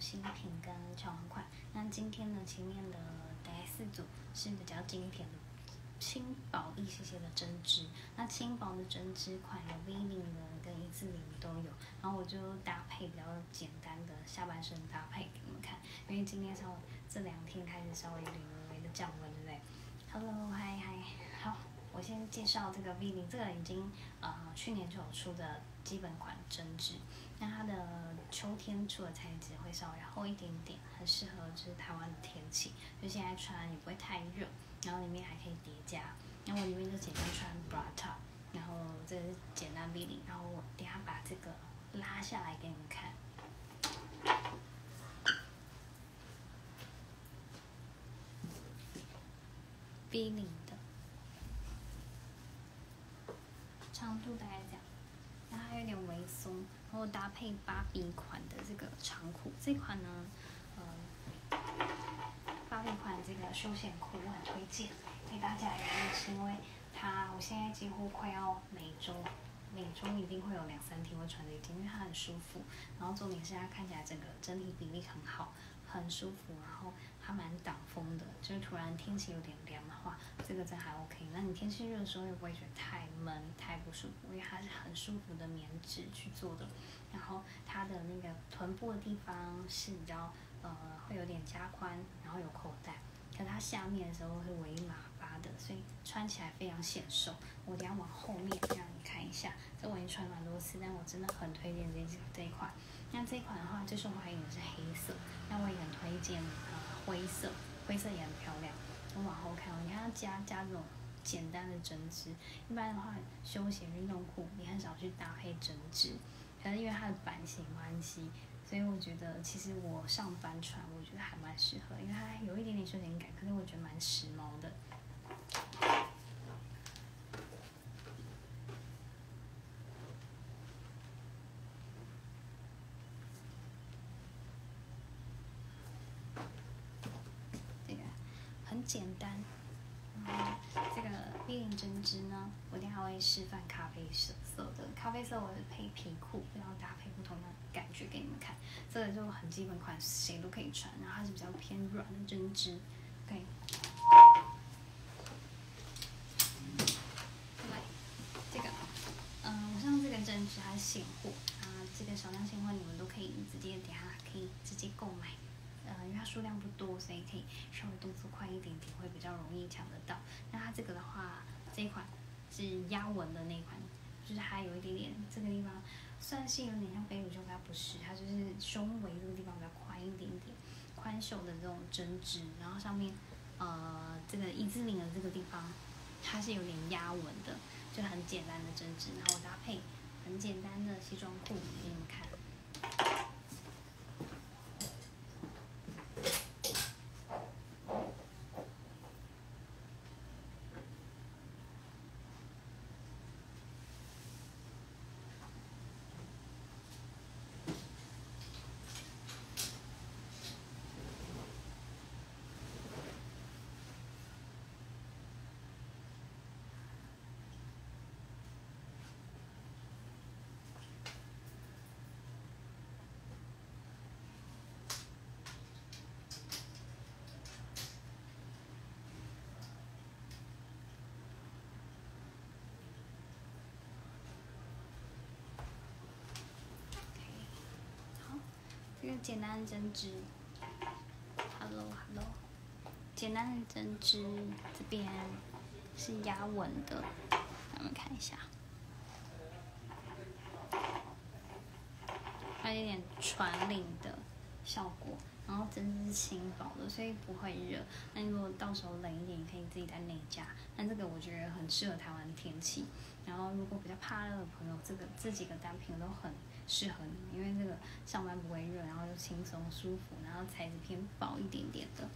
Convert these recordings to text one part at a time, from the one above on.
新品跟长款。那今天呢，前面的大概四组是比较经典的轻薄一些些的针织。那轻薄的针织款有 V 领的跟一字领都有。然后我就搭配比较简单的下半身搭配给你们看，因为今天稍微这两天开始稍微有点微微的降温，对不对？Hello，嗨嗨，好，我先介绍这个 V 领，这个已经呃去年就有出的基本款针织。那它的秋天出的材质会稍微厚一点点，很适合就是台湾的天气，就现在穿也不会太热，然后里面还可以叠加。然后我里面就简单穿 bra top，然后这是简单 V 领，然后我等下把这个拉下来给你们看。V 领的长度大概这样，然后还有点微松。然后搭配芭比款的这个长裤，这款呢，呃，芭比款这个休闲裤我很推荐给大家，原因是因为它我现在几乎快要每周每周一定会有两三天会穿这件，因为它很舒服，然后重点是它看起来整个整体比例很好，很舒服，然后它蛮挡风的，就是突然天气有点凉的话，这个真还 OK。那你天气热的时候又不会觉得太闷太不舒服，因为它是很舒服的棉质去做的。然后它的那个臀部的地方是比较呃会有点加宽，然后有口袋，可它下面的时候是围喇叭的，所以穿起来非常显瘦。我等下往后面让你看一下，这我已经穿蛮多次，但我真的很推荐这这一款。那这一款的话最受欢迎的是黑色，那我也很推荐灰色，灰色也很漂亮。我往后看，你看它加加这种简单的针织，一般的话休闲运动裤你很少去搭配针织。可能因为它的版型关系，所以我觉得其实我上班穿，我觉得还蛮适合，因为它有一点点休闲感，可是我觉得蛮时髦的。这个很简单。这个 V 领针织呢，我等下示范咖啡色色的，咖啡色我是配皮裤，然后搭配不同的感觉给你们看。这个就很基本款，谁都可以穿，然后它是比较偏软的针织，OK。来，这个，嗯，我上这个针织它是现货，啊，这个少量现货你们都可以直接等下可以直接购买。呃，因为它数量不多，所以可以稍微动作快一点点，会比较容易抢得到。那它这个的话，这一款是压纹的那款，就是它有一点点这个地方，算是有点像飞乳袖，它不是，它就是胸围这个地方比较宽一点点，宽袖的这种针织，然后上面呃这个一字领的这个地方，它是有点压纹的，就很简单的针织，然后搭配很简单的西装裤给你们看。简单的针织，Hello Hello，简单的针织这边是压纹的，我们看一下，它有点传领的效果，然后针织轻薄的，所以不会热。那如果到时候冷一点，你可以自己在内加。但这个我觉得很适合台湾的天气。然后如果比较怕热的朋友，这个这几个单品都很。适合你，因为这个上班不会热，然后又轻松舒服，然后材质偏薄一点点的。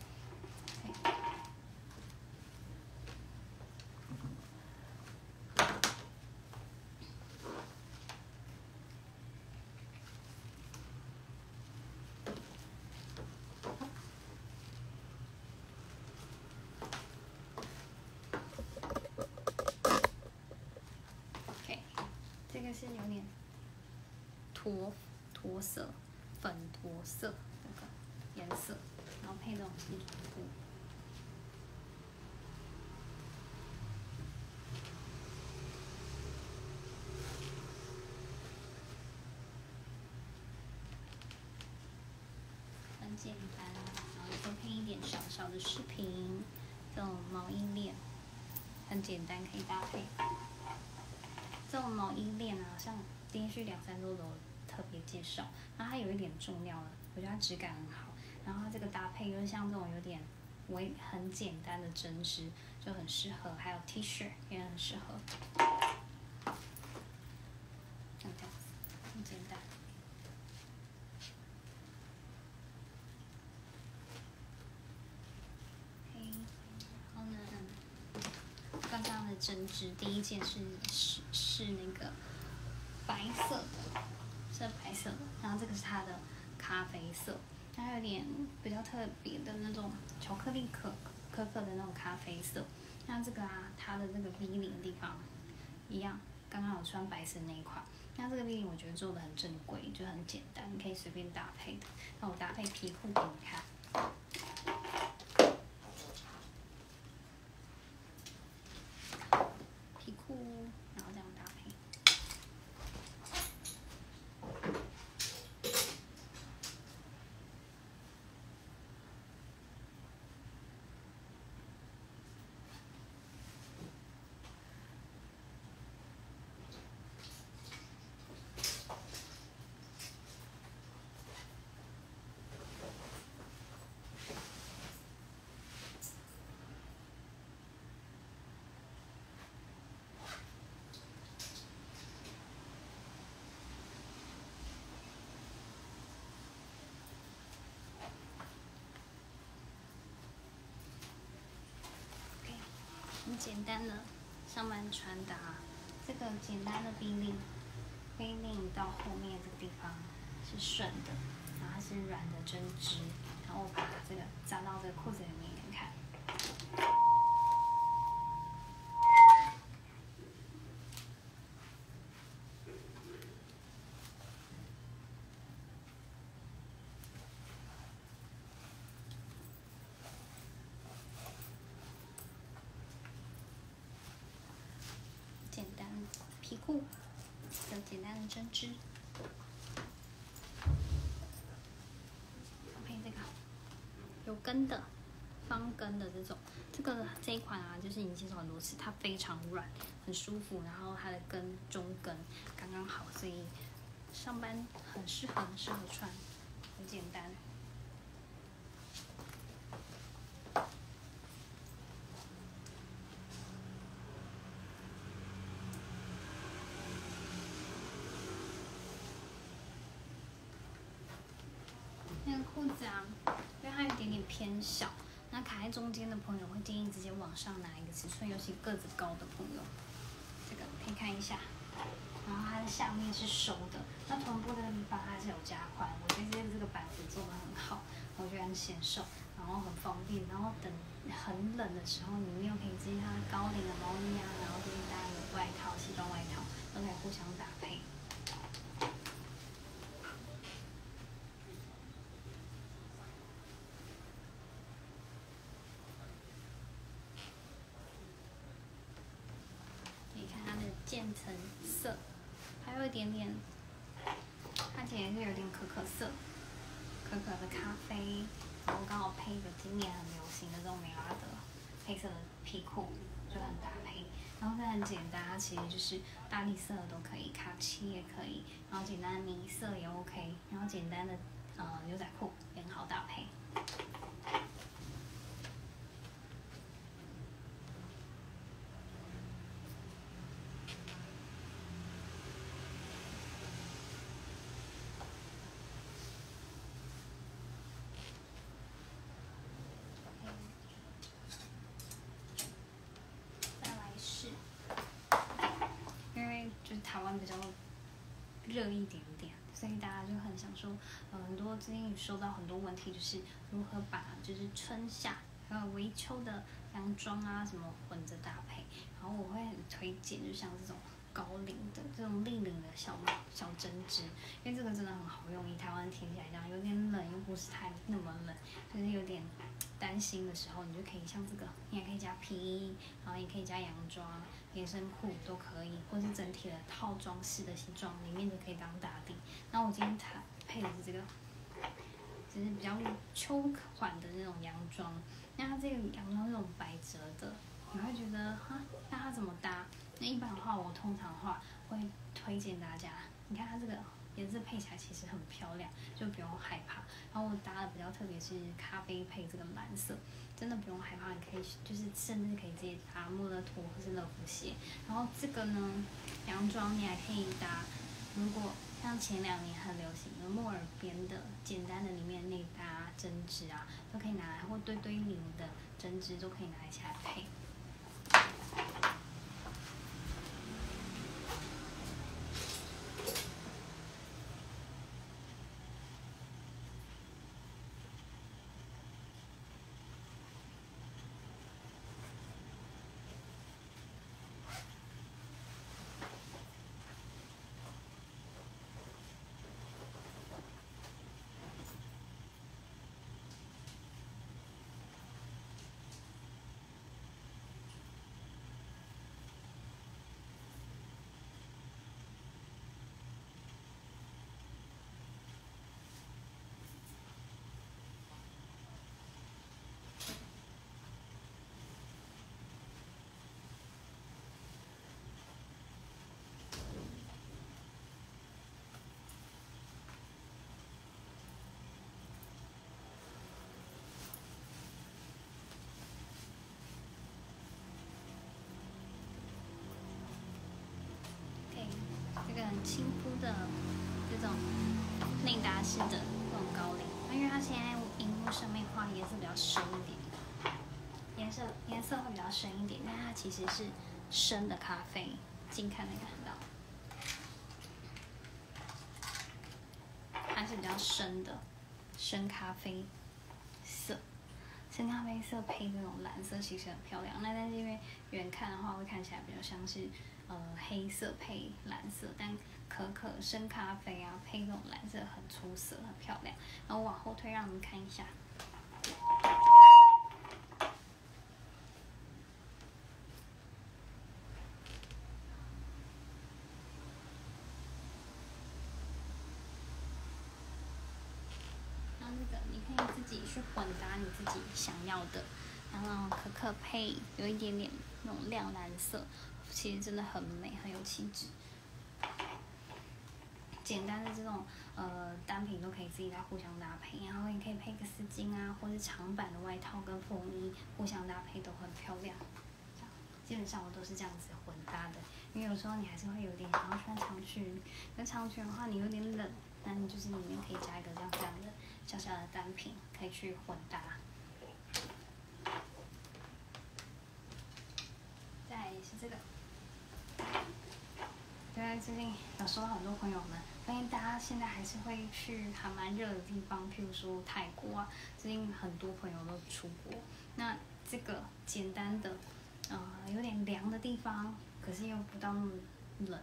OK，这个是有点。驼驼色，粉驼色，这个颜色，然后配这种基础裤。很简单，然后多配一点小小的饰品，这种毛衣链，很简单可以搭配。这种毛衣链啊，像连续两三周都介绍，然后它有一点重量了，我觉得它质感很好。然后它这个搭配就是像这种有点微很简单的针织，就很适合，还有 T 恤也很适合。像这样子，很简单。OK，然后呢，刚刚的针织第一件是是是那个白色的，是白色的，然后这个是它的咖啡色，它有点比较特别的那种巧克力可可可的那种咖啡色。那这个啊，它的那个 V 领的地方一样，刚刚我穿白色那一款。那这个 V 领我觉得做的很正规，就很简单，你可以随便搭配的。那我搭配皮裤给你看。皮裤，然后这样搭配。OK，很简单的上班穿搭，这个简单的 V 领，V 领到后面这个地方是顺的，然后它是软的针织，然后我把这个扎到这个裤子里面。皮裤，有简单的针织，配这个有跟的方跟的这种，这个这一款啊，就是已经介绍很多次，它非常软，很舒服，然后它的跟中跟刚刚好，所以上班很适合，很适合穿，很简单。那个裤子啊，因为它有一点点偏小，那卡在中间的朋友会建议直接往上拿个，子高的朋友，这个可以看一下。然后它的下面是收的，那臀部的地方它是有加宽，我觉得这这个板子做的很好，我觉得很显瘦，然后很方便，然后等很冷的时候，你们又可以接它高领的毛衣啊，然后这边搭一个外套、西装外套，都可以互相搭配。你看它橙色，还有一点点，看起来是有点可可色，可可的咖啡，然后刚好配一个今年很流行的这种美拉德黑色的皮裤，就很搭配。然后它很简单，它其实就是大地色都可以，卡其也可以，然后简单的米色也 OK，然后简单的呃牛仔裤也很好搭配。再来是，因为就是台湾比较热一点点，所以大家就很想说，呃，很多最近收到很多问题，就是如何把就是春夏还有微秋的洋装啊什么混着搭配，然后我会很推荐，就像这种高领的这种立领的小小针织，因为这个真的很好用。以台湾天气来讲，有点冷又不是太那么冷，就是有点担心的时候，你就可以像这个，你也可以加皮衣，然后也可以加洋装、连身裤都可以，或是整体的套装式的西装，里面都可以当打底。那我今天它配的是这个，就是比较秋款的那种洋装。那它这个洋装是那种百褶的，你会觉得哈，那它怎么搭？那一般的话，我通常的话会推荐大家，你看它这个颜色配起来其实很漂亮，就不用害怕。然后我搭的比较特别是咖啡配这个蓝色，真的不用害怕，你可以就是甚至可以直接搭莫勒托或是乐福鞋。然后这个呢，洋装你还可以搭，如果像前两年很流行的莫尔边的简单的里面内搭针织啊，都可以拿来，或堆堆领的针织都可以拿起来配。这个很轻铺的这种内搭式的这种高领，因为它现在荧幕上面画颜色比较深一点，颜色颜色会比较深一点，但它其实是深的咖啡，近看能看到，它是比较深的深咖啡色，深咖啡色配这种蓝色其实很漂亮，那但是因为远看的话会看起来比较像是。呃，黑色配蓝色，但可可深咖啡啊，配这种蓝色很出色，很漂亮。然后往后推，让你们看一下。然后这个你可以自己去混搭你自己想要的，然后可可配有一点点那种亮蓝色。其实真的很美，很有气质。简单的这种呃单品都可以自己来互相搭配，然后你可以配个丝巾啊，或者长版的外套跟风衣互相搭配都很漂亮。基本上我都是这样子混搭的，因为有时候你还是会有点想要穿长裙，那长裙的话你有点冷，那你就是里面可以加一个这样这样的小小的单品，可以去混搭。再是这个。最近有收到很多朋友们，发现大家现在还是会去还蛮热的地方，譬如说泰国啊，最近很多朋友都出国。那这个简单的，呃，有点凉的地方，可是又不到那么冷，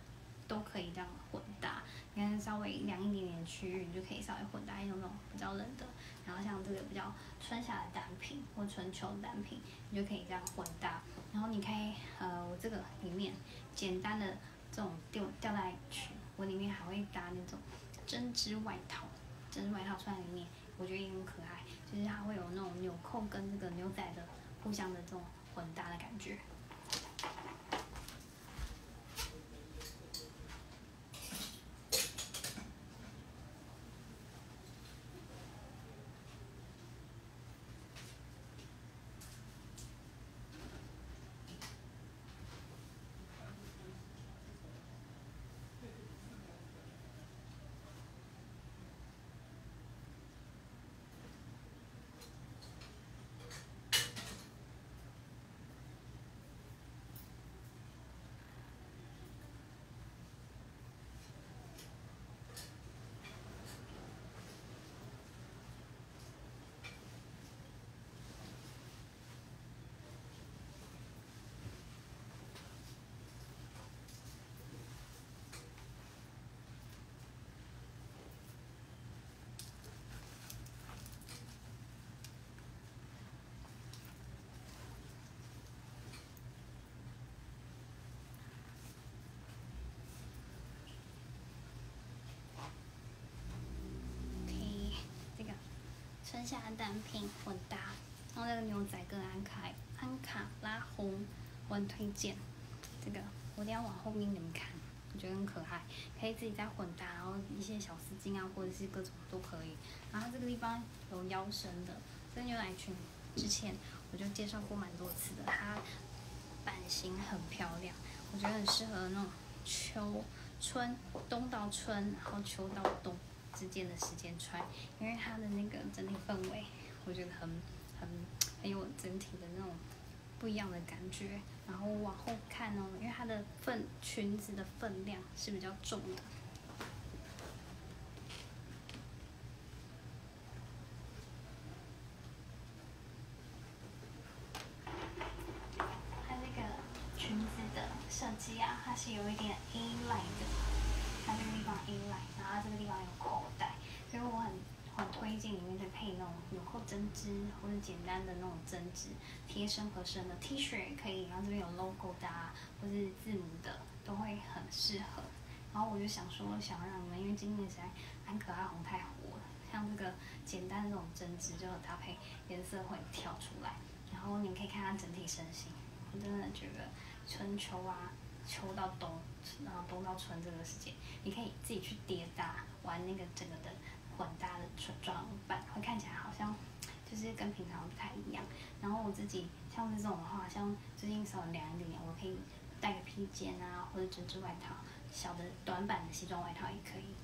都可以这样混搭。你看稍微凉一点点区域，你就可以稍微混搭一种那种比较冷的。然后像这个比较春夏的单品或春秋单品，你就可以这样混搭。然后你可以，呃，我这个里面简单的。这种吊吊带裙，我里面还会搭那种针织外套，针织外套穿在里面，我觉得也很可爱，就是它会有那种纽扣跟那个牛仔的互相的这种混搭的感觉。春夏单品混搭，然后那个牛仔跟安卡安卡拉红，我很推荐。这个我一定要往后面给你们看，我觉得很可爱，可以自己再混搭，然后一些小丝巾啊，或者是各种都可以。然后这个地方有腰身的，这牛仔裙之前我就介绍过蛮多次的，它版型很漂亮，我觉得很适合那种秋春冬到春，然后秋到冬。之间的时间穿，因为它的那个整体氛围，我觉得很很很有整体的那种不一样的感觉。然后往后看哦，因为它的分裙子的分量是比较重的。它那个裙子的设计啊，它是有一点 A line 的。它这个地方 A line，然后这个地方有口袋，所以我很很推荐里面再配那种纽扣针织或者简单的那种针织深合身的 T 恤也可以，然后这边有 logo 的啊，或是字母的都会很适合。然后我就想说，想让你们，因为今年实在安可爱红太火了，像这个简单的那种针织就搭配颜色会跳出来，然后你们可以看它整体身形，我真的觉得春秋啊。秋到冬，然后冬到春这个时间，你可以自己去叠搭，玩那个整个的混搭的装扮，会看起来好像就是跟平常不太一样。然后我自己像这种的话，像最近稍微凉一点，我可以带个披肩啊，或者针织外套，小的短版的西装外套也可以。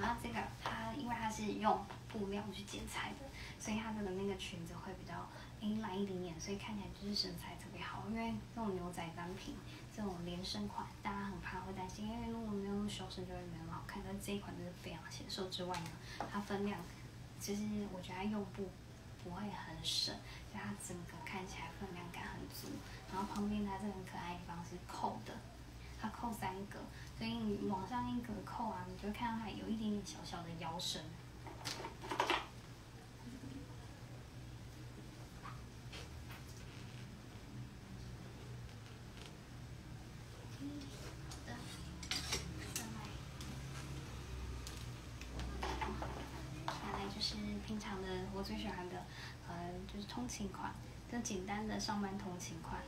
啊，这个它因为它是用布料去剪裁的，所以它的那个裙子会比较 A 蓝一点点，所以看起来就是身材特别好。因为这种牛仔单品，这种连身款，大家很怕会担心，因为如果没有修身就会没那么好看。但这一款就是非常显瘦之外呢，它分量其实我觉得它用布不会很省，就它整个看起来分量感很足。然后旁边它这个很可爱的地方是扣的。它扣三个，所以你往上一格扣啊，你就看到它有一点点小小的腰身。就是平常的我最喜欢的，呃，就是通勤款，这简单的上班通勤款，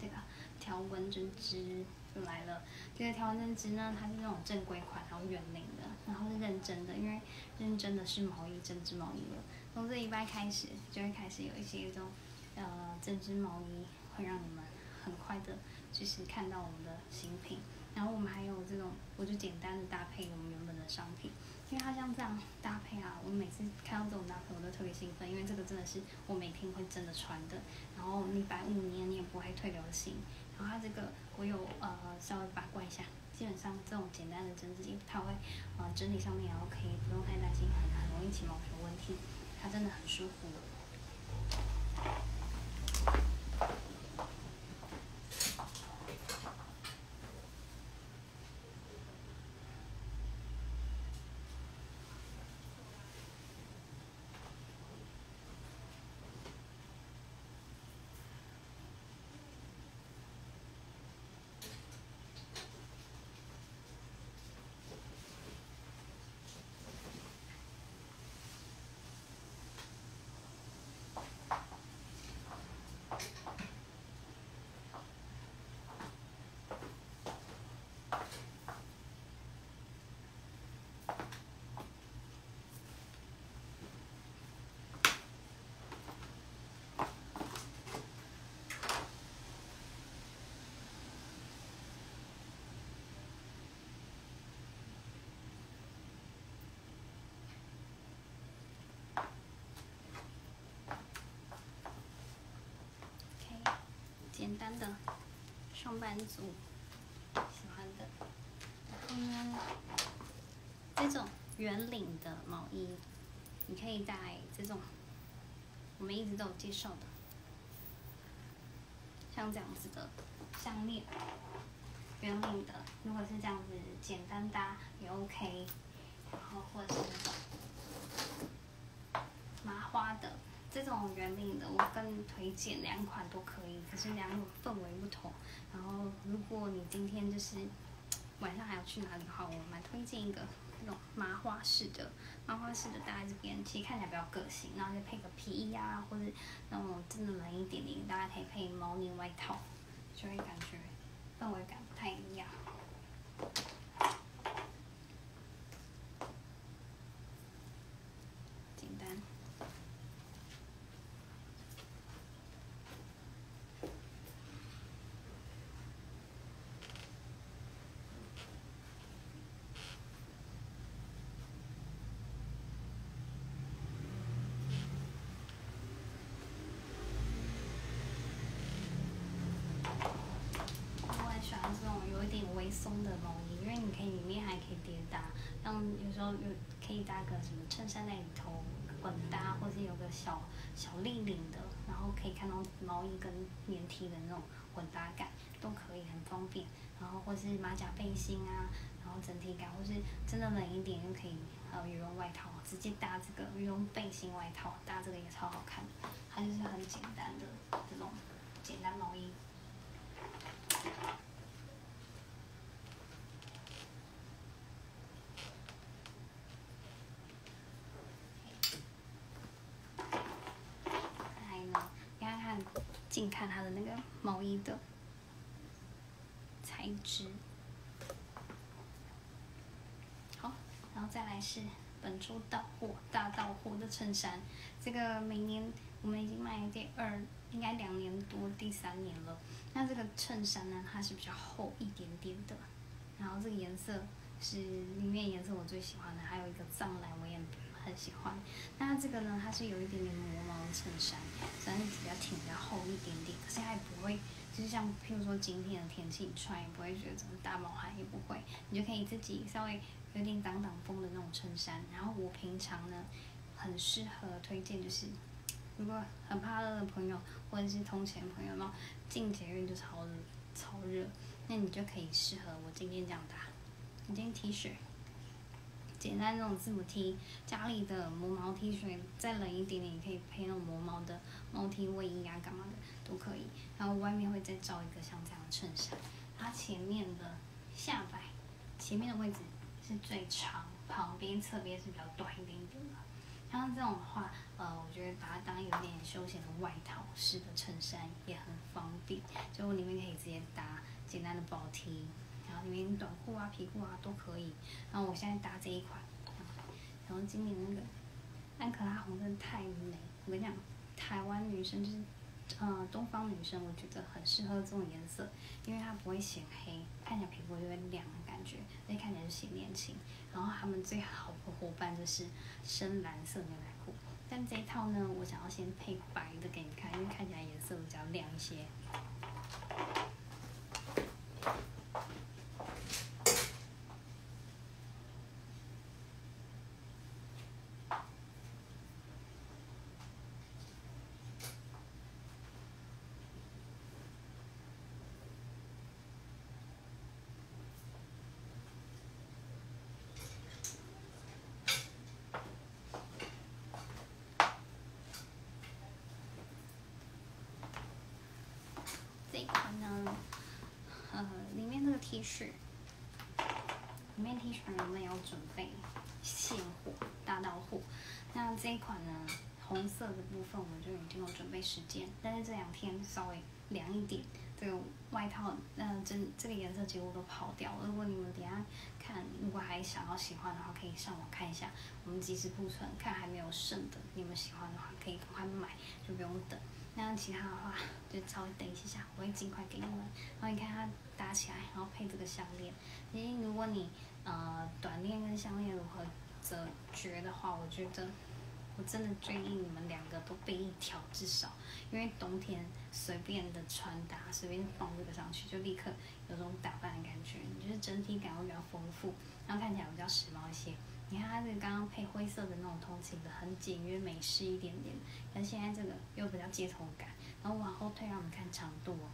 对吧？条纹针织就来了，这个条纹针织呢，它是那种正规款，然后圆领的，然后是认真的，因为认真的是毛衣针织毛衣了。从这一拜开始，就会开始有一些这种呃针织毛衣，会让你们很快的，就是看到我们的新品。然后我们还有这种，我就简单的搭配我们原本的商品。因为它像这样搭配啊，我每次看到这种搭配我都特别兴奋，因为这个真的是我每天会真的穿的，然后你摆五年你也不会退流行。然后它这个我有呃稍微把关一下，基本上这种简单的针织衣它会呃整体上面然后可以不用太担心很很容易起毛球问题，它真的很舒服。简单的上班族喜欢的，然后呢，这种圆领的毛衣，你可以戴这种，我们一直都有介绍的，像这样子的项链，圆领的，如果是这样子简单搭也 OK，然后或者是麻花的这种圆领的，我更推荐两款都可以，可是两种氛围不同。然后如果你今天就是晚上还要去哪里的话，我蛮推荐一个那种麻花式的，麻花式的搭在这边其实看起来比较个性，然后就配个皮衣啊，或者那种真的冷一点点，大家可以配毛呢外套，就会感觉氛围感不太一样。简单。我很喜欢这种有一有点微松的毛衣，因为你可以里面还可以叠搭，像有时候有可以搭个什么衬衫在里头混搭，或者有个小小立领的，然后可以看到毛衣跟棉 T 的那种混搭感，都可以很方便。然后或是马甲背心啊，然后整体感，或是真的冷一点又可以，呃羽绒外套，直接搭这个羽绒背心外套，搭这个也超好看的。它就是很简单的这种简单毛衣。来呢，你看看，近看它的那个毛衣的材质。好，然后再来是本周到货大到货的衬衫，这个每年我们已经卖第二，应该两年多，第三年了。那这个衬衫呢，它是比较厚一点点的，然后这个颜色是里面颜色我最喜欢的，还有一个藏蓝我也很喜欢。那这个呢，它是有一点点磨毛的衬衫，虽然比较挺，比较厚一点点，可是它也不会，就是像譬如说今天的天气你穿也不会觉得怎么大冒汗，也不会，你就可以自己稍微有点挡挡风的那种衬衫。然后我平常呢，很适合推荐就是。如果很怕热的朋友，或者是通勤朋友嘛，进捷运就超热，超热，那你就可以适合我今天这样搭，一件 T 恤，简单那种字母 T，家里的磨毛 T 恤，再冷一点点，你可以配那种磨毛的毛 T 卫衣啊，干嘛的都可以。然后外面会再罩一个像这样的衬衫，它前面的下摆，前面的位置是最长，旁边侧边是比较短一点点的。像这种的话，呃，我觉得把它当有点休闲的外套式的衬衫也很方便，就里面可以直接搭简单的薄 T，里面短裤啊、皮裤啊都可以。然后我现在搭这一款，然后今年那个安可拉红真的太美，我跟你讲，台湾女生就是，呃，东方女生我觉得很适合这种颜色，因为它不会显黑，看起来皮肤就会亮的感觉，所以看起来就显年轻。然后他们最好的伙伴就是深蓝色牛仔裤，但这一套呢，我想要先配白的给你看，因为看起来颜色比较亮一些。这一款呢，呃，里面这个 T 恤，里面 T 恤我们有准备现货大到货。那这一款呢，红色的部分我就已经有准备时间，但是这两天稍微凉一点，这个外套，那，这这个颜色几乎都跑掉了。如果你们等下看，如果还想要喜欢的话，可以上网看一下，我们及时库存，看还没有剩的，你们喜欢的话可以赶快买，就不用等。那其他的话就稍微等一下，我会尽快给你们。然后你看它搭起来，然后配这个项链。因为如果你呃短链跟项链如何择绝的话，我觉得我真的建议你们两个都备一条至少，因为冬天随便的穿搭，随便放这个上去，就立刻有种打扮的感觉，你就是整体感会比较丰富，然后看起来比较时髦一些。你看它这个刚刚配灰色的那种通勤的，很简约美式一点点，但现在这个又比较街头感。然后往后退，让我们看长度哦。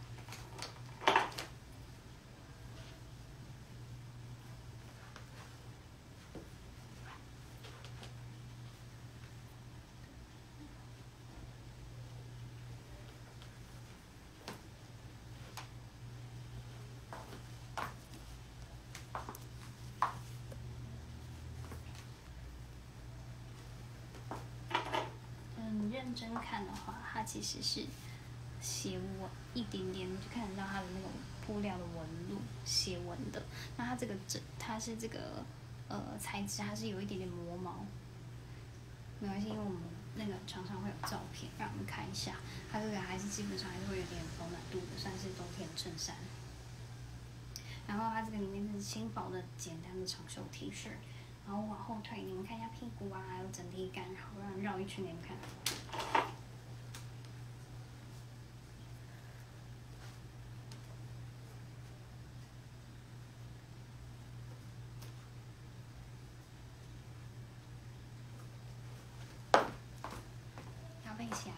认真看的话，它其实是斜纹一点点，就看得到它的那种布料的纹路，斜纹的。那它这个整，它是这个呃材质，它是有一点点磨毛。没关系，因为我们那个常常会有照片，让我们看一下。它这个还是基本上还是会有点保暖度的，算是冬天衬衫。然后它这个里面是轻薄的、简单的长袖 T 恤。然后往后退，你们看一下屁股啊，还有整体感，然后让绕一圈给你们看。搭配起来，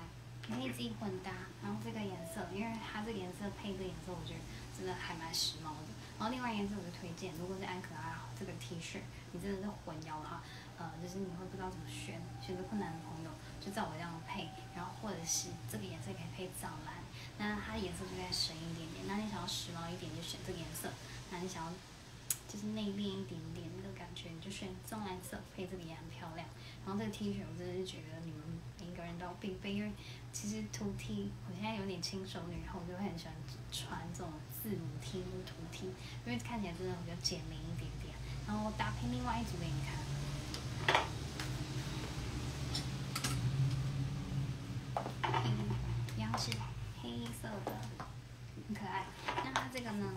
你可自己混搭。然后这个颜色，因为它这个颜色配这个颜色，我觉得真的还蛮时髦的。然后另外颜色我就推荐，如果是安可爱这个 T 恤，你真的是混腰的话，呃，就是你会不知道怎么选，选择困难的朋友就照我这样配，然后或者是这个颜色可以配藏蓝，那它颜色就再深一点点。那你想要时髦一点就选这个颜色，那你想要就是内敛一点点那个感觉，你就选藏蓝色配这个也很漂亮。然后这个 T 恤我真的是觉得你们个人都并非，因为其实图 T 我现在有点轻熟女，然后我就会很喜欢穿这种。字母 T 或图 T，因为看起来真的比较简明一点点。然后搭配另外一组给你看，一样是黑色的，很可爱。那它这个呢，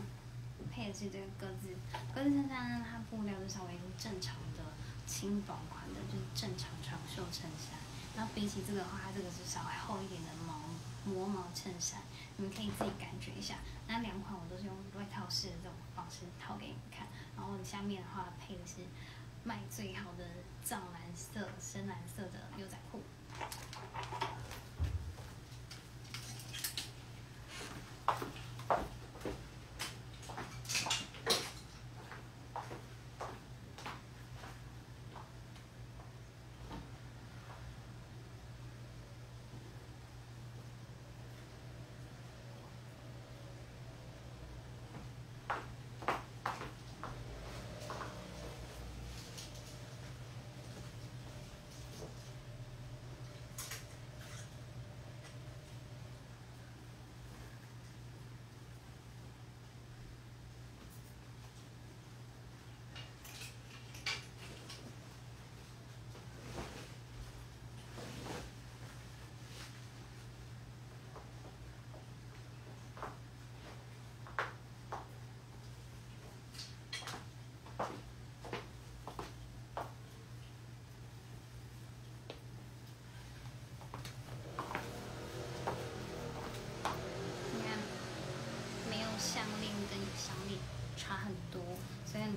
配的是这个格子格子衬衫呢，它布料是稍微正常的轻薄款的，就是正常长袖衬衫。那比起这个的话，它这个是稍微厚一点的毛磨毛衬衫，你们可以自己感觉一下。那两款我都是用外套式的这种方式套给你们看，然后下面的话配的是卖最好的藏蓝色、深蓝色的牛仔裤。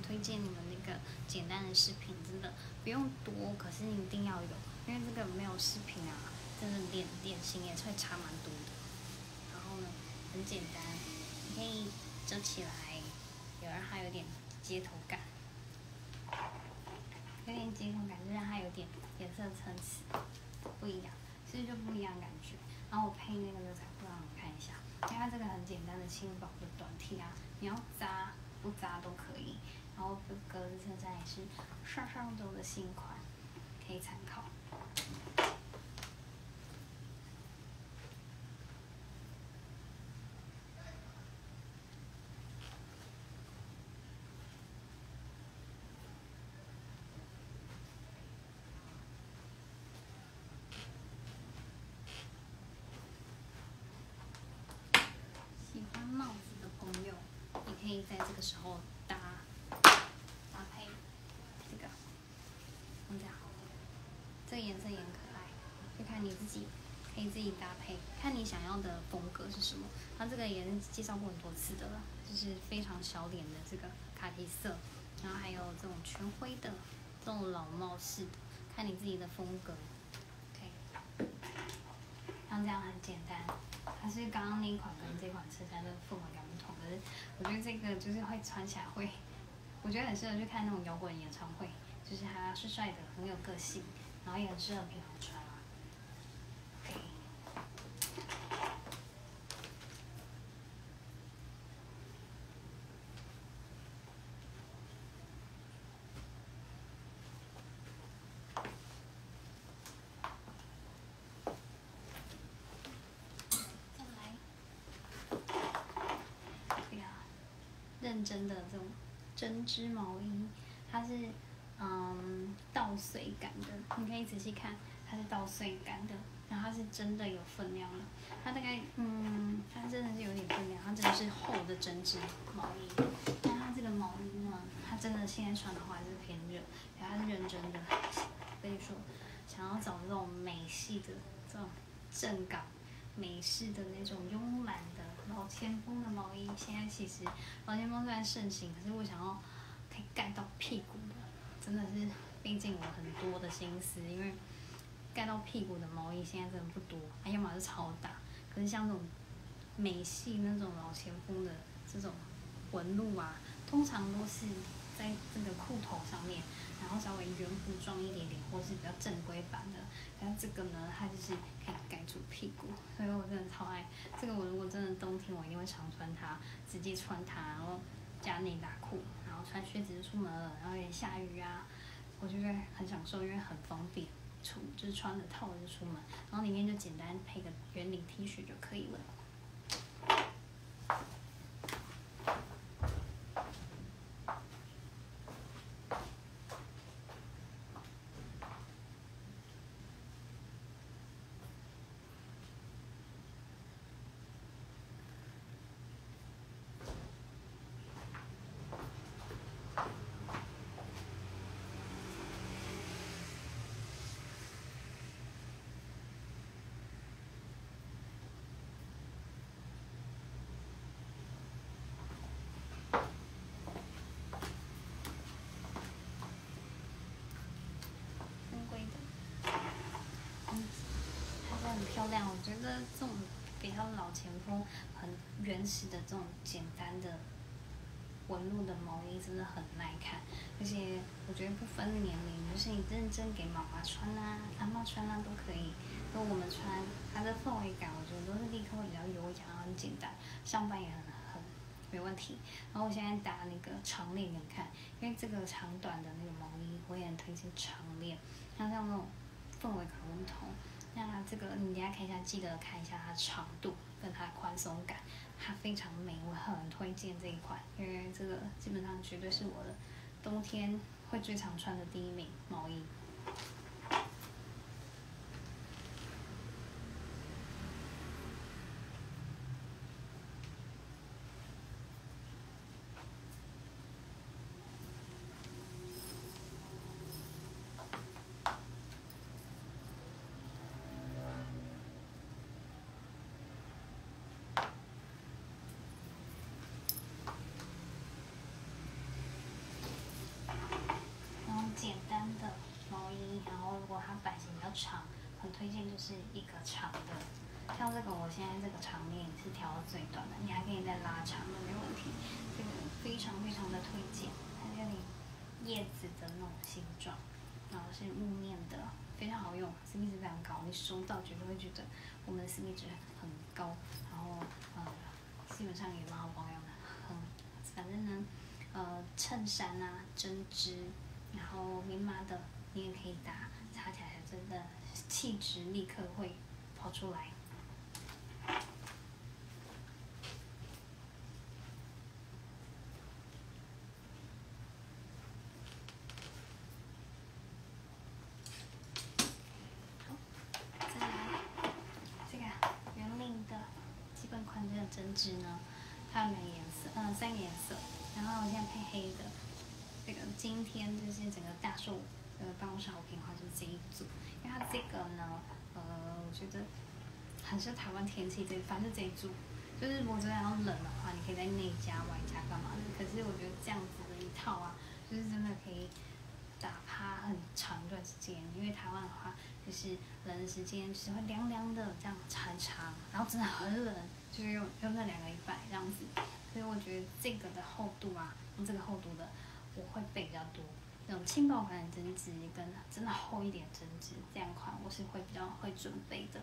推荐你们那个简单的饰品，真的不用多，可是你一定要有，因为这个没有饰品啊，真的脸脸型也会差蛮多的。然后呢，很简单，你可以遮起来，有让它有点街头感，有点街头感，就让它有点颜色层次不一样，其实就不一样感觉。然后我配那个牛仔裤让你们看一下，因为它这个很简单的轻薄的短 T 啊，你要扎不扎都可以。然后格子衬衫也是上上周的新款，可以参考。喜欢帽子的朋友，也可以在这个时候。这个颜色也很可爱，就看你自己可以自己搭配，看你想要的风格是什么。它这个也是介绍过很多次的了，就是非常小脸的这个卡其色，然后还有这种全灰的这种老帽式的，看你自己的风格。OK，像这样很简单，还是刚刚那一款跟这款衬衫的氛围感不同，可是我觉得这个就是会穿起来会，我觉得很适合去看那种摇滚演唱会，就是他帅帅的，很有个性。然后颜色很平衡穿啊。再来。对啊，认真的这种针织毛衣，它是。碎感的，你可以仔细看，它是倒碎感的，然后它是真的有分量的，它大概嗯，它真的是有点分量，它真的是厚的针织毛衣。但它这个毛衣呢，它真的现在穿的话还是偏热，它是认真的。跟你说，想要找这种美系的这种正港美式的那种慵懒的。老前锋的毛衣，现在其实老前锋虽然盛行，可是我想要可以盖到屁股的，真的是费尽我很多的心思，因为盖到屁股的毛衣现在真的不多，它要么是超大，可是像这种美系那种老前锋的这种纹路啊，通常都是在这个裤头上面。然后稍微圆弧状一点点，或是比较正规版的，但这个呢，它就是可以盖住屁股，所以我真的超爱这个。我如果真的冬天，我一定会常穿它，直接穿它，然后加内搭裤，然后穿靴子就出门了。然后也下雨啊，我觉得很享受，因为很方便，出就是穿着套就出门，然后里面就简单配个圆领 T 恤就可以了。很我觉得这种比较老前锋、很原始的这种简单的纹路的毛衣真的很耐看，而且我觉得不分年龄，就是你认真给妈妈穿啊、阿妈穿啊都可以。跟我们穿，它的氛围感我觉得都是立刻会比较优雅、很简单，上班也很很没问题。然后我现在搭那个长链给你看，因为这个长短的那个毛衣我也很推荐长链，像像那种氛围感不同。那这个你等下看一下，记得看一下它长度跟它宽松感，它非常美，我很推荐这一款，因为这个基本上绝对是我的冬天会最常穿的第一名毛衣。它版型比较长，很推荐就是一个长的，像这个我现在这个长链是调到最短的，你还可以再拉长都没问题。这个非常非常的推荐，它有点叶子的那种形状，然后是木面的，非常好用私密值非常高，你收到绝对会觉得我们的私密值很高，然后呃基本上也蛮好保养的，很反正呢呃衬衫啊针织，然后棉麻的你也可以搭。气质立刻会跑出来。好，再来这个圆领的基本款这个针织呢，它有两个颜色，嗯，三个颜色。然后我现在配黑的，这个今天就是整个大树。的，办公室好评的话就是这一组，因为它这个呢，呃，我觉得很适合台湾天气，这反正这一组，就是如果真的要冷的话，你可以在内加外加干嘛的。可是我觉得这样子的一套啊，就是真的可以打趴很长一段时间，因为台湾的话，就是冷的时间是会凉凉的这样长长，然后真的很冷，就是用用那两个礼拜这样子。所以我觉得这个的厚度啊，用这个厚度的，我会备比较多。那种轻薄款的针织跟真的厚一点针织这样款，我是会比较会准备的。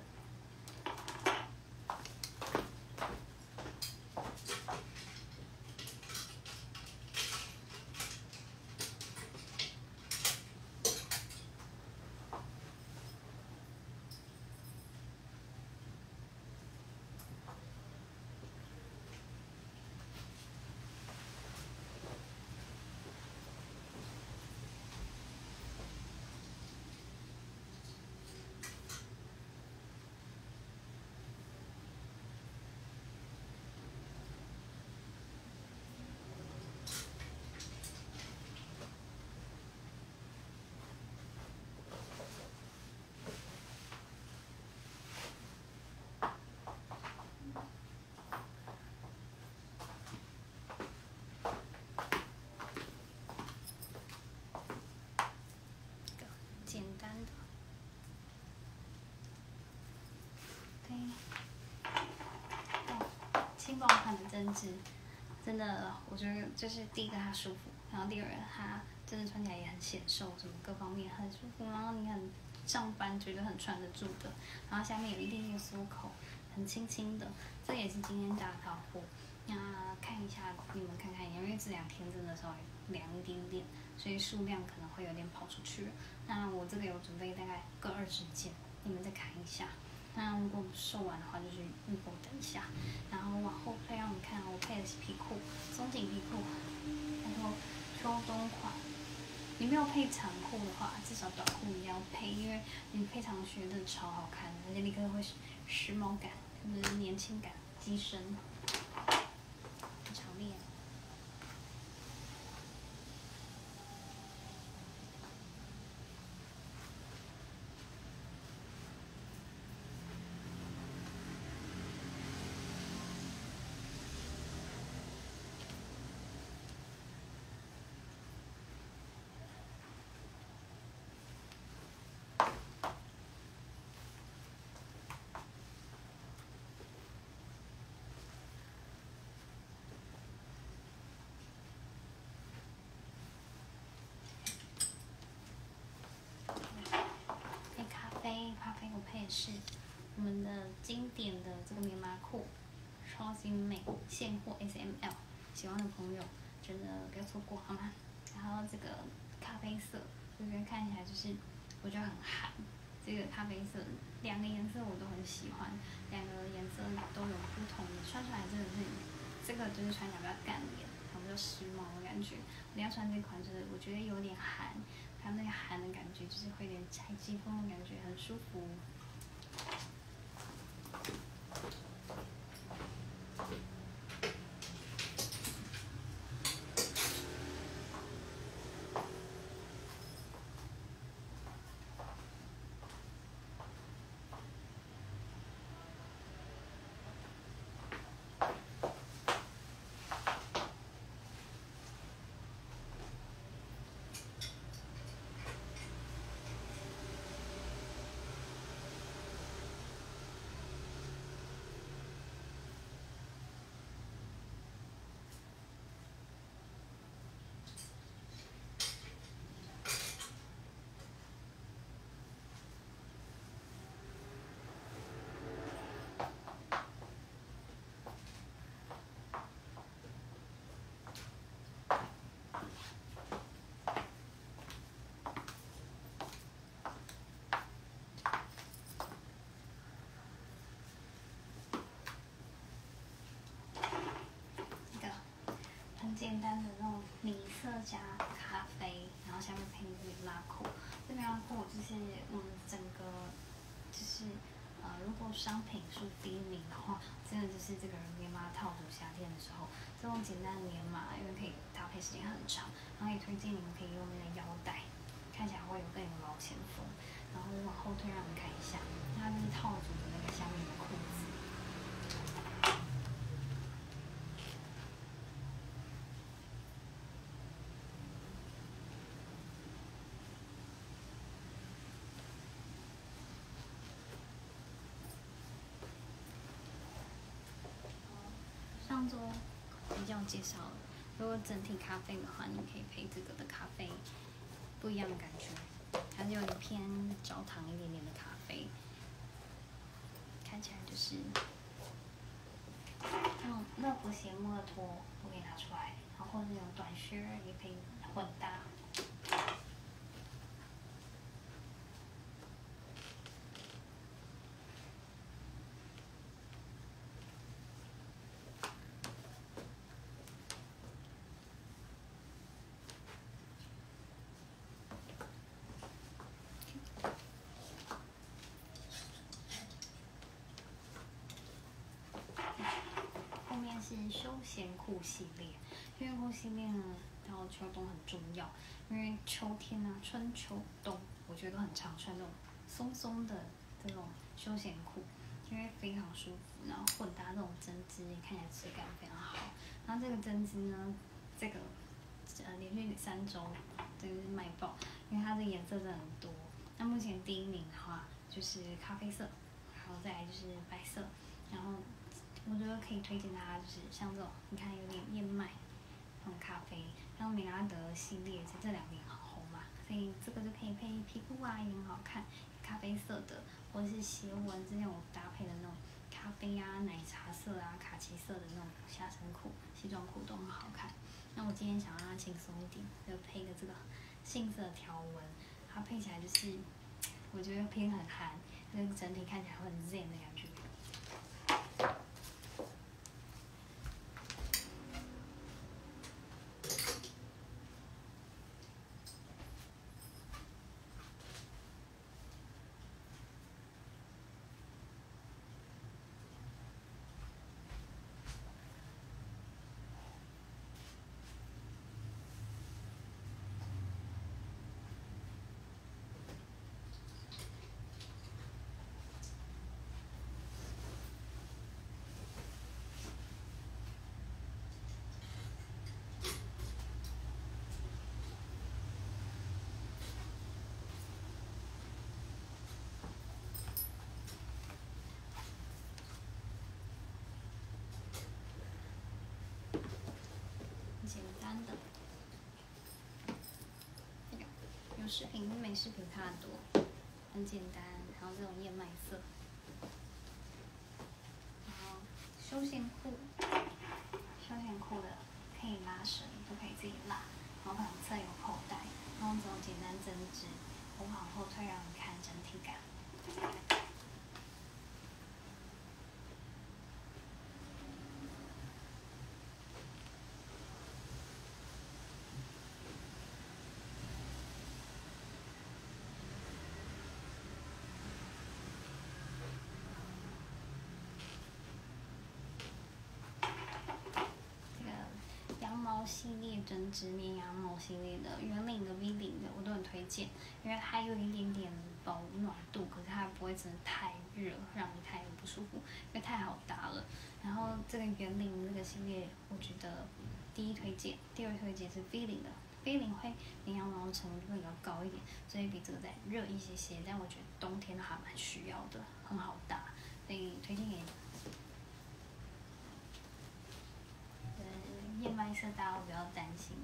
款的针织，真的，我觉得就是第一个它舒服，然后第二个它真的穿起来也很显瘦，什么各方面很舒服，然后你很上班觉得很穿得住的，然后下面有一点点缩口，很轻轻的，这也是今天加到货。那看一下，你们看看，因为这两天真的稍微凉一点点，所以数量可能会有点跑出去。那我这个有准备大概各二十件，你们再看一下。那如果我们瘦完的话，就是预购等一下。然后往后配让你看，我配的是皮裤，松紧皮裤，然后秋冬款。你没有配长裤的话，至少短裤你要配，因为你配长靴真的超好看，而且立刻会时髦感，就是年轻感机咖啡我配的是我们的经典的这个棉麻裤，超级美，现货 S M L，喜欢的朋友真的不要错过好吗？然后这个咖啡色，这边看起来就是我觉得很韩，这个咖啡色两个颜色我都很喜欢，两个颜色都有不同的，穿出来真的是这个就是穿起来比较干练，然后比较时髦的感觉。我要穿这款就是我觉得有点韩。它那个寒的感觉，就是会有点采季风的感觉，很舒服。简单的那种米色加咖啡，然后下面配一个棉麻裤。这棉麻裤就是我们整个，就是呃，如果商品数第一名的话，真的就是这个棉麻套组。夏天的时候，这种简单的棉麻，因为可以搭配时间很长，然后也推荐你们可以用那个腰带，看起来会有更有毛前风。然后往后退，让你们看一下，它是套组的那个下面的裤子。上周比较介绍，如果整体咖啡的话，你可以配这个的咖啡，不一样的感觉，它是有点偏焦糖一点点的咖啡，看起来就是那种乐福鞋摸的拖都可以拿出来，然后或者那种短靴也可以混搭。是休闲裤系列，休闲裤系列呢，到秋冬很重要，因为秋天呢，春秋冬，我觉得都很常穿这种松松的这种休闲裤，因为非常舒服，然后混搭这种针织，看起来质感非常好。然后这个针织呢，这个呃连续三周这个是卖爆，因为它的颜色真的很多。那目前第一名的话就是咖啡色，然后再来就是白色，然后。我觉得可以推荐大家，就是像这种，你看有点燕麦，那种咖啡，然后米拉德系列在这两年很红嘛，所以这个就可以配皮肤啊，也很好看，咖啡色的，或者是斜纹这种搭配的那种咖啡啊、奶茶色啊、卡其色的那种下身裤、西装裤都很好看。那我今天想让它轻松一点，就配个这个杏色条纹，它配起来就是，我觉得偏很韩，那整体看起来会很 zen 的感觉。简单的，有视频跟没视频差很多，很简单，然后这种燕麦色，然后休闲裤，休闲裤的可以拉绳，都可以自己拉，然后两侧有口袋，然后这种简单针织，我往后退让你看整体感。系列针织绵羊毛系列的圆领的 V 领的我都很推荐，因为它有一点点保暖度，可是它不会真的太热，让你太不舒服，因为太好搭了。然后这个圆领这个系列，我觉得第一推荐，第二推荐是 V 领的，V 领会绵羊毛的程度会比较高一点，所以比这个再热一些些，但我觉得冬天还蛮需要的，很好搭，所以推荐给你。色大家会比较担心，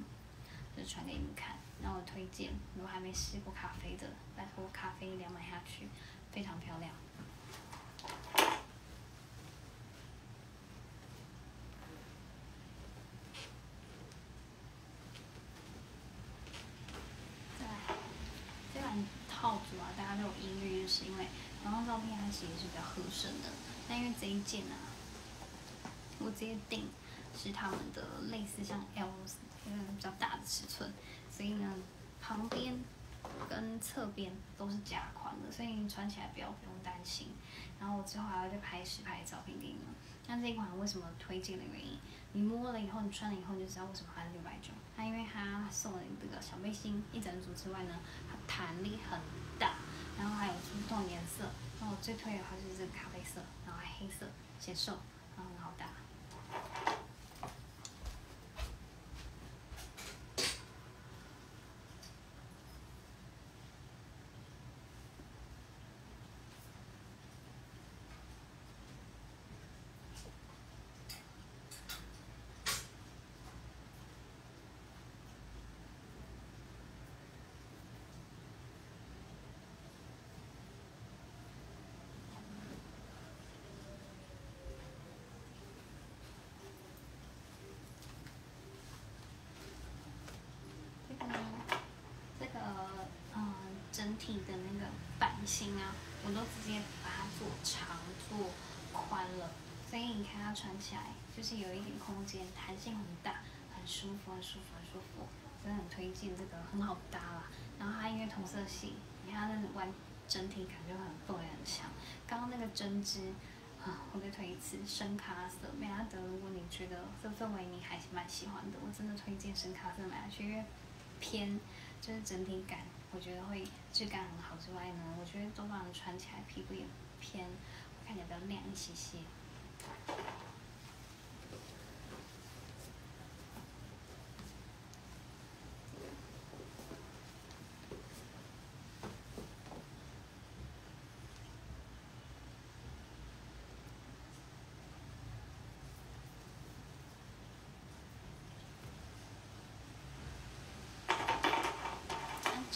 就传给你们看。那我推荐，如果还没试过咖啡的，拜托咖啡一定要买下去，非常漂亮。对，这款套组啊，大家都有音乐，就是因为然后照片它其实是比较合身的，但因为这一件呢，我直接订。是他们的类似像 L，嗯比较大的尺寸，所以呢旁边跟侧边都是加宽的，所以你穿起来不要不用担心。然后我之后还会再拍实拍照片给你们。那这一款为什么推荐的原因？你摸了以后，你穿了以后你就知道为什么它是六百九。它因为它送了这个小背心一整组之外呢，它弹力很大，然后还有不同颜色。那我最推的话就是这个咖啡色，然后黑色，显瘦，然后很好搭。整体的那个版型啊，我都直接把它做长做宽了，所以你看它穿起来就是有一点空间，弹性很大，很舒服，很舒服，很舒服，真的很推荐这个，很好搭啦。然后它因为同色系，你看它那完整体感就很氛围很强。刚刚那个针织，啊，我再推一次深咖色，美拉德，如果你觉得这氛围你还蛮喜欢的，我真的推荐深咖色买下去，因为偏就是整体感。我觉得会质感很好之外呢，我觉得东方人穿起来皮肤也偏，看起来比较亮一些些。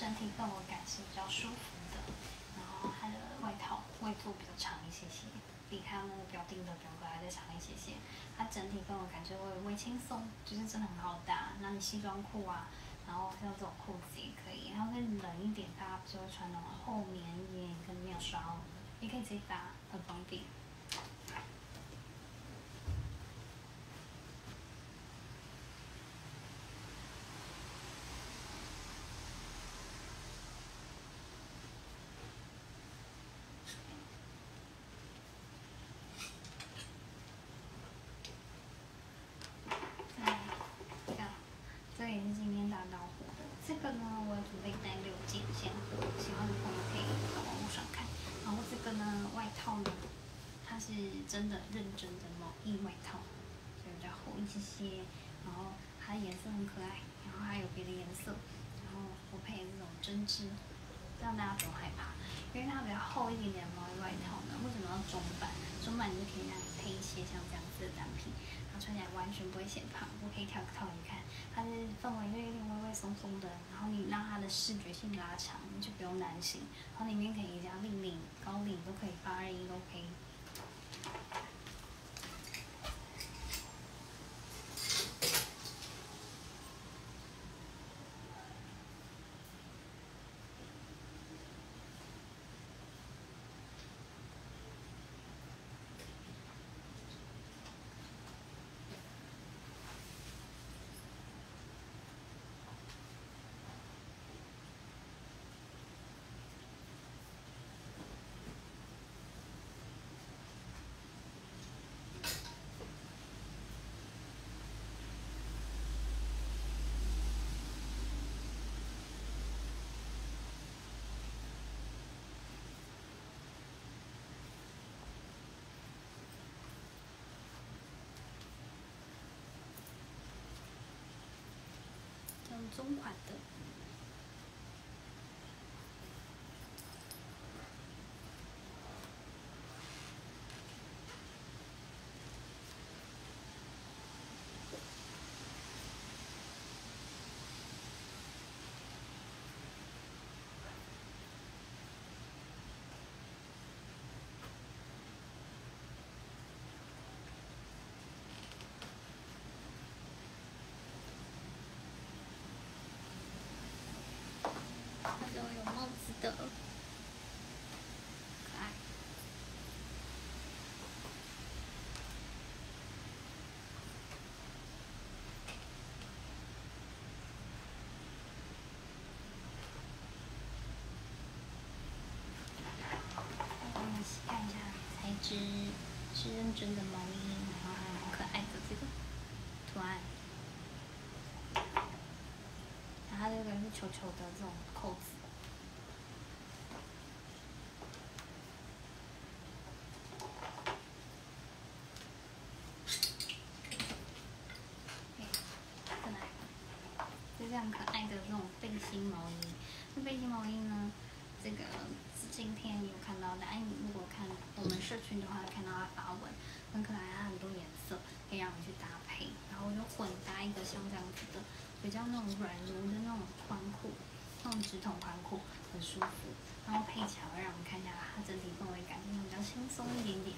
整体氛围感是比较舒服的。然后它的外套会做比较长一些些，比它那个表定的表格还再长一些些。它整体氛围感就会微轻松，就是真的很好搭。那你西装裤啊，然后像这种裤子也可以。然后更冷一点，大家不是会穿那种厚棉衣，跟面霜，也可以直接搭，很方便。这也是今天大到货这个呢，我准备带六件先，喜欢的朋友可以到网络上看。然后这个呢，外套呢，它是真的认真的毛衣外套，所以比较厚一些。然后它的颜色很可爱，然后还有别的颜色。然后我配这种针织，这样大家不用害怕，因为它比较厚一点点毛衣外套呢。为什么要中版？中版就可以让你配一些像这样子的单品。穿起来完全不会显胖，我可以挑个套你看，它的氛围又有点微微松松的，然后你让它的视觉性拉长，你就不用担心，然后里面可以加立领、高领都可以，八二一都可以。中款的。有帽子的，可爱。我们看一下材质，是认真的毛衣，然后还有很可爱的这个图案。然后这个是球球的这种扣子。这样可爱的背心毛衣，这背心毛衣呢，这个是今天有看到的，哎，你如果看我们社群的话，看到它发文，很可爱，它很多颜色可以让你去搭配，然后我就混搭一个像这样子的，比较那种软柔的那种宽裤，那种直筒宽裤，很舒服，然后配起来让我们看一下它整体氛围感比较轻松一点点。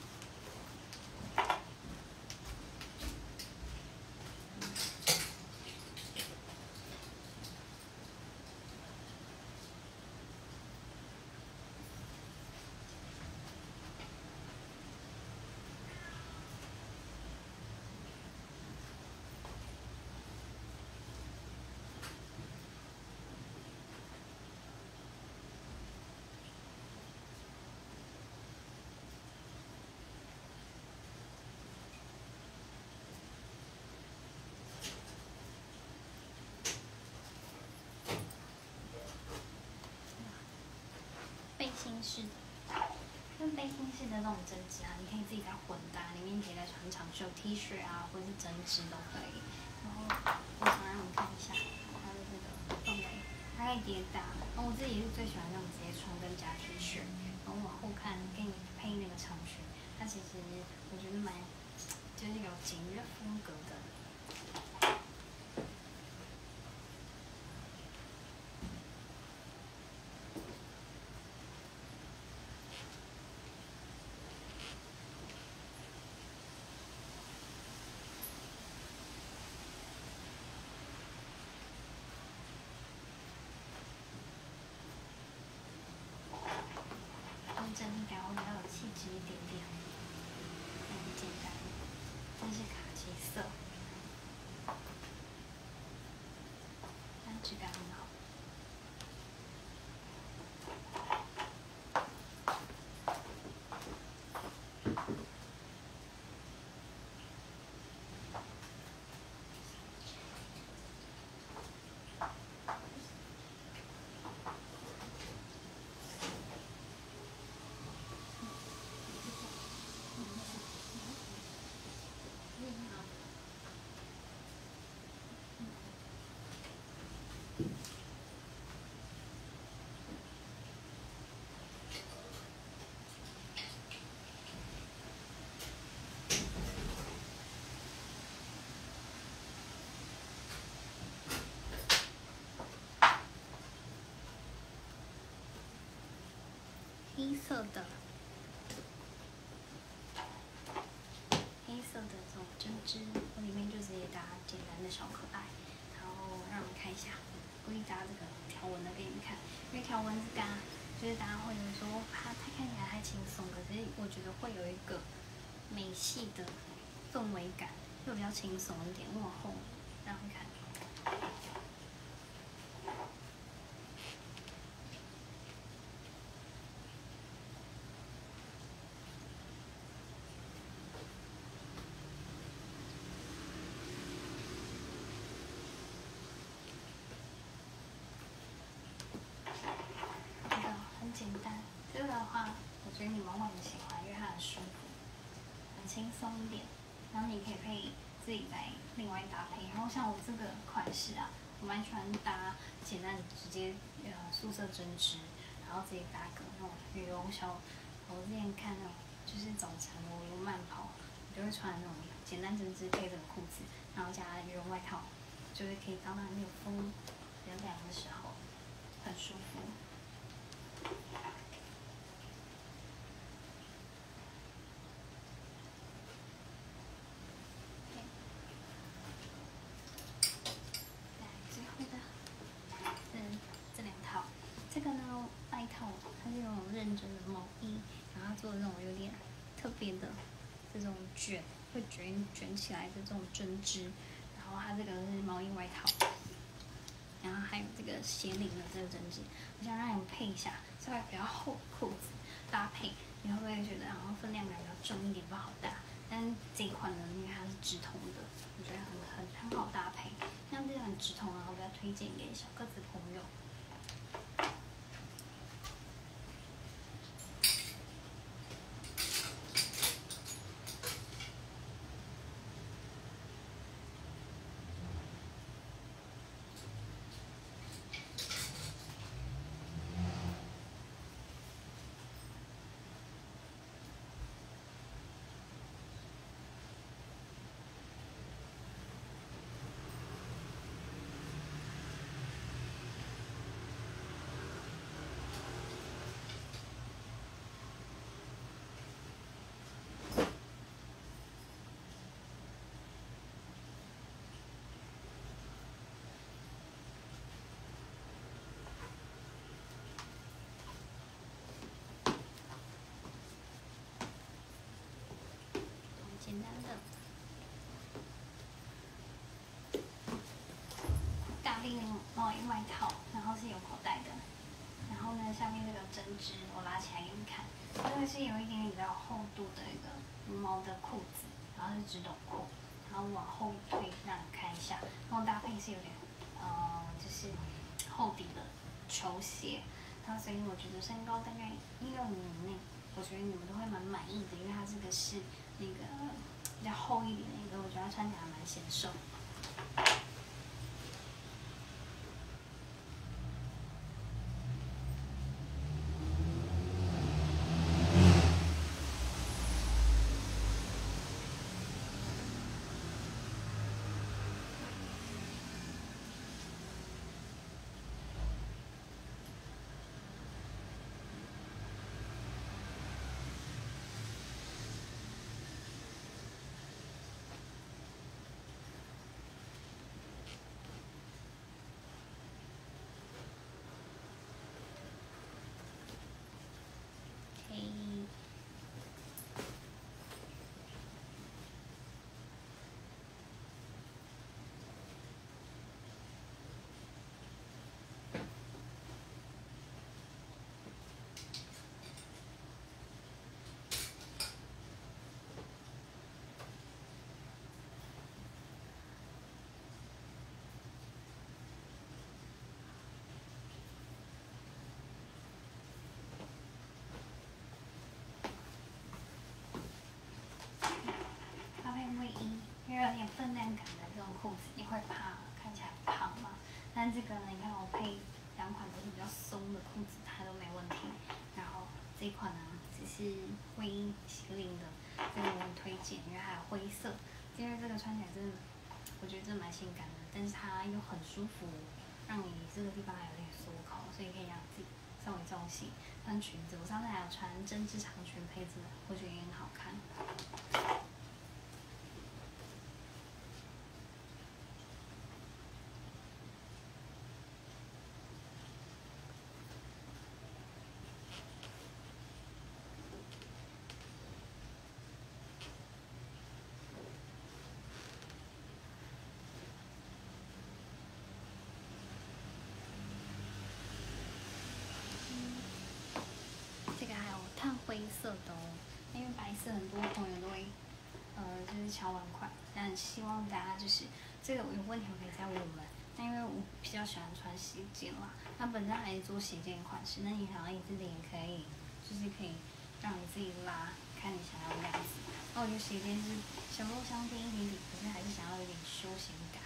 背心式的，跟背心式的那种针织啊，你可以自己再混搭，里面可以再穿长袖 T 恤啊，或者是针织都可以。然后我想让你看一下它的这个氛围，它可以叠搭。然后我自己是最喜欢这种直接穿跟加 T 恤，然后往后看给你配那个长裙，它其实我觉得蛮就是有简约风格的。整体感会比较有气质一点点，很简单，但是卡其色，但质感很好。黑色的，黑色的这种针织，我里面就直接搭简单的小可爱，然后让我们看一下，故意搭这个条纹的给你们看，因为条纹是搭，就是大家会有说它它看起来太轻松，可是我觉得会有一个美系的氛围感，会比较轻松一点，往后让你看。这个很简单，这个的所以你们会很喜欢，因为它很舒服，很轻松一点。然后你可以配自己来另外搭配。然后像我这个款式啊，我蛮喜欢搭简单直接呃素色针织，然后直接搭个那种羽绒小。我之前看那种就是早晨我有慢跑，我就会穿那种简单针织配这个裤子，然后加羽绒外套，就是可以当那没有风比较凉的时候，很舒服。来，最后的，这这两套，这个呢外套它是那种认真的毛衣，这种有点特别的这种卷，会卷卷起来的这种针织，然后它这个是毛衣外套，然后还有这个斜领的这个针织，我想让你们配一下，稍微比较厚的裤子搭配，你会不会觉得然后分量感比较重一点，不好搭？但这一款呢，因为它是直筒的，我觉得很很很好搭配。像这种直筒啊，我比较推荐给小个子朋友。简单的大力毛衣外套，然后是有口袋的，然后呢下面这个针织我拉起来给你看，这个是有一点点比较厚度的一个毛的裤子，然后是直筒裤，然后往后推让你看一下，然后搭配是有点呃就是厚底的球鞋，然后所以我觉得身高大概一六零以内，我觉得你们都会蛮满意的，因为它这个是。那个比较厚一点的一个，我觉得穿起来蛮显瘦。卫衣，因为有点分量感的这种裤子，你会怕看起来胖嘛？但这个呢，你看我配两款都是比较松的裤子，它都没问题。然后这款呢，只是卫衣麒麟的，这个我很推荐，因为还有灰色，因为这个穿起来真的，我觉得真的蛮性感的，但是它又很舒服，让你这个地方还有点缩口，所以可以让自己稍微重心。穿裙子，我上次还有穿针织长裙配这个，我觉得也很好看。这个还有炭灰黑色的哦，因为白色很多朋友都会，呃，就是敲碗款，但希望大家就是这个有问题可以再问我们。那因为我比较喜欢穿斜肩啦，那本身还是做斜肩款式，那你想要你自己也可以，就是可以让你自己拉，看你想要的样子。那我觉得斜肩是小露香甜一点点，可是还是想要有点休闲感。